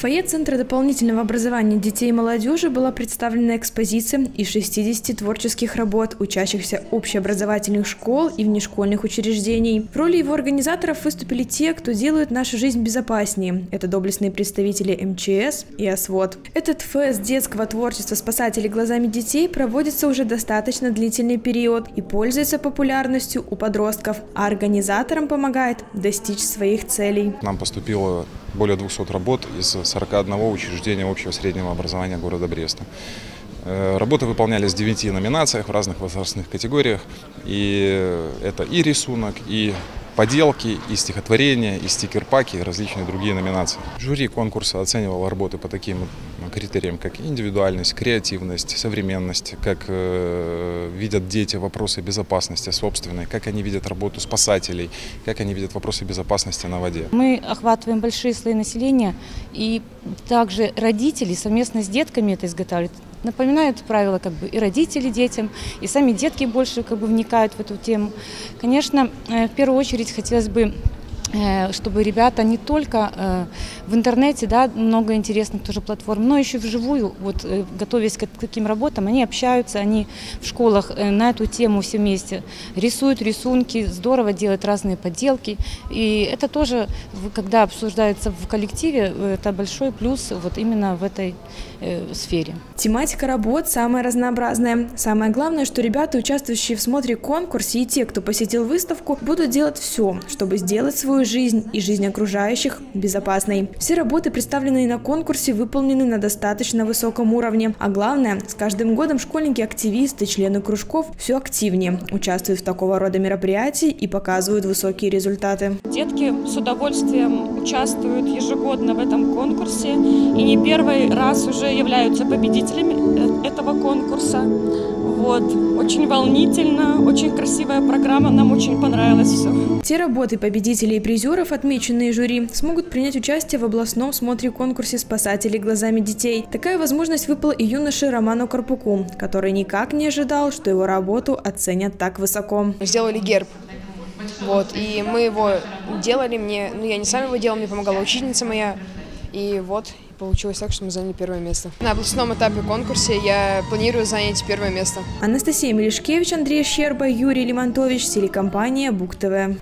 фойе Центра дополнительного образования детей и молодежи была представлена экспозиция из 60 творческих работ учащихся общеобразовательных школ и внешкольных учреждений. В роли его организаторов выступили те, кто делают нашу жизнь безопаснее. Это доблестные представители МЧС и ОСВОД. Этот фест детского творчества «Спасатели глазами детей» проводится уже достаточно длительный период и пользуется популярностью у подростков, а организаторам помогает достичь своих целей. Нам поступило более 200 работ из 41 учреждения общего среднего образования города Бреста. Э, работы выполнялись в 9 номинациях в разных возрастных категориях. И это и рисунок, и поделки, и стихотворения, и стикер-паки, и различные другие номинации. Жюри конкурса оценивало работы по таким критериям, как индивидуальность, креативность, современность, как э, видят дети вопросы безопасности собственной, как они видят работу спасателей, как они видят вопросы безопасности на воде. Мы охватываем большие слои населения, и также родители совместно с детками это изготавливают напоминают правила как бы и родители детям, и сами детки больше как бы вникают в эту тему. Конечно, э, в первую очередь хотелось бы чтобы ребята не только э, в интернете, да, много интересных тоже платформ, но еще вживую, вот э, готовясь к таким работам, они общаются, они в школах на эту тему все вместе рисуют рисунки, здорово делают разные подделки, и это тоже, когда обсуждается в коллективе, это большой плюс вот именно в этой сфере. Тематика работ самая разнообразная. Самое главное, что ребята, участвующие в смотре конкурсе и те, кто посетил выставку, будут делать все, чтобы сделать свою свою жизнь и жизнь окружающих безопасной. Все работы, представленные на конкурсе, выполнены на достаточно высоком уровне. А главное, с каждым годом школьники-активисты, члены кружков все активнее участвуют в такого рода мероприятии и показывают высокие результаты. Детки с удовольствием участвуют ежегодно в этом конкурсе и не первый раз уже являются победителями э, этого конкурса. Вот. Очень волнительно, очень красивая программа, нам очень понравилось все. Те работы победителей и призеров, отмеченные жюри, смогут принять участие в областном смотре конкурсе «Спасатели глазами детей». Такая возможность выпала и юноше Роману Карпуку, который никак не ожидал, что его работу оценят так высоко. Сделали герб. Вот, и мы его делали, мне, ну я не сам его делал, мне помогала учительница моя, и вот, получилось так, что мы заняли первое место. На областном этапе конкурса я планирую занять первое место. Анастасия Мелешкевич, Андрей Щерба, Юрий Лимонтович, телекомпания Бук ТВ.